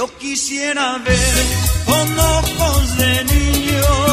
Yo quisiera ver con ojos de niño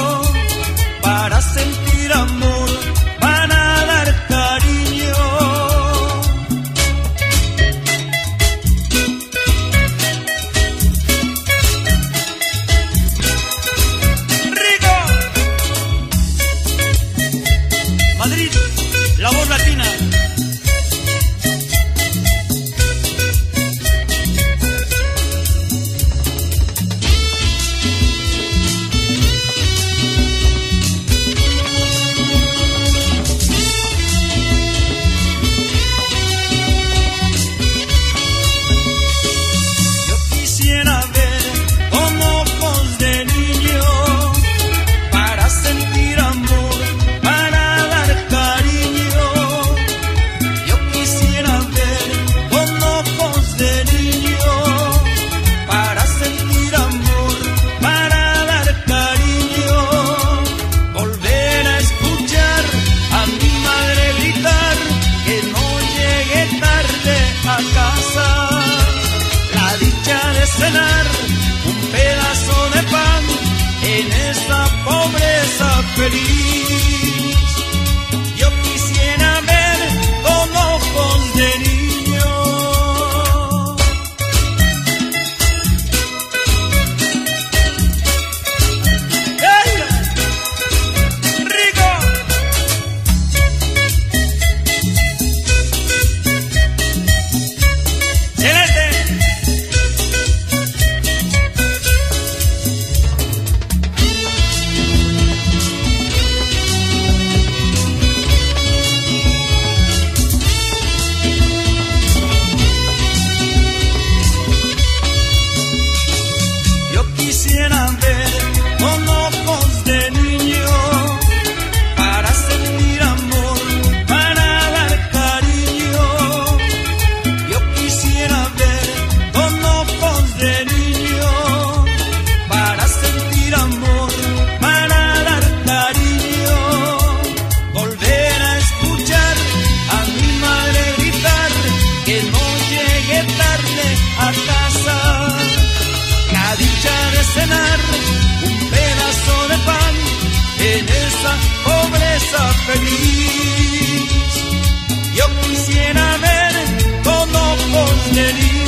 feliz. Yo quisiera ver todo Pontería.